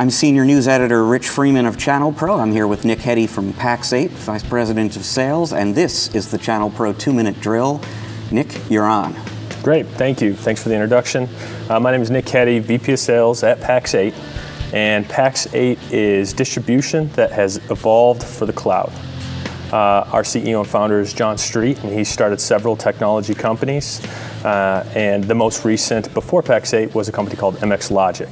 I'm Senior News Editor Rich Freeman of Channel Pro. I'm here with Nick Heddy from Pax8, Vice President of Sales, and this is the Channel Pro two minute drill. Nick, you're on. Great, thank you. Thanks for the introduction. Uh, my name is Nick Heddy, VP of Sales at Pax8, and Pax8 is distribution that has evolved for the cloud. Uh, our CEO and founder is John Street, and he started several technology companies. Uh, and the most recent, before Pax8, was a company called MX Logic,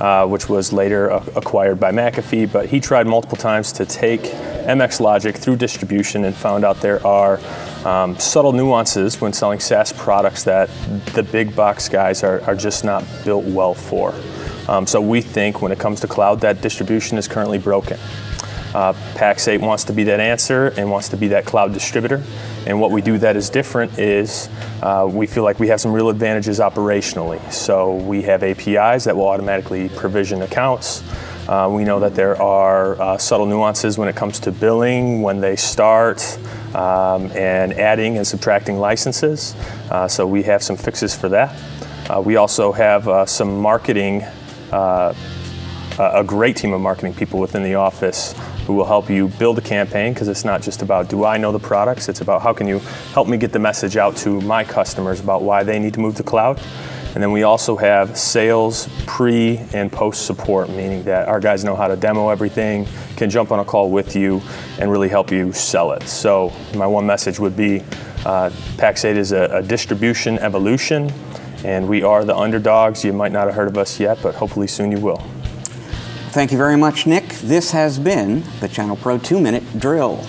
uh, which was later acquired by McAfee. But he tried multiple times to take MX Logic through distribution and found out there are um, subtle nuances when selling SaaS products that the big box guys are, are just not built well for. Um, so we think when it comes to cloud, that distribution is currently broken. Uh, Pax8 wants to be that answer and wants to be that cloud distributor. And what we do that is different is uh, we feel like we have some real advantages operationally. So we have APIs that will automatically provision accounts. Uh, we know that there are uh, subtle nuances when it comes to billing, when they start, um, and adding and subtracting licenses. Uh, so we have some fixes for that. Uh, we also have uh, some marketing a great team of marketing people within the office who will help you build a campaign because it's not just about do I know the products, it's about how can you help me get the message out to my customers about why they need to move to cloud. And then we also have sales pre and post support, meaning that our guys know how to demo everything, can jump on a call with you, and really help you sell it. So, my one message would be uh, Pax8 is a, a distribution evolution, and we are the underdogs. You might not have heard of us yet, but hopefully soon you will. Thank you very much, Nick. This has been the Channel Pro 2 Minute Drill.